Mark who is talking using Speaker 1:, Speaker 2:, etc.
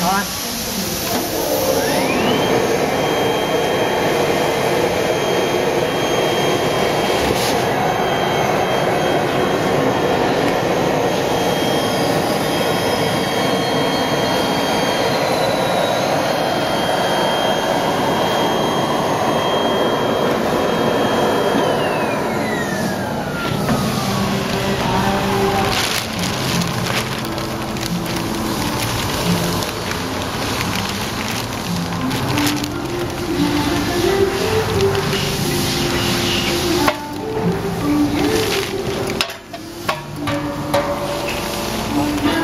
Speaker 1: Right.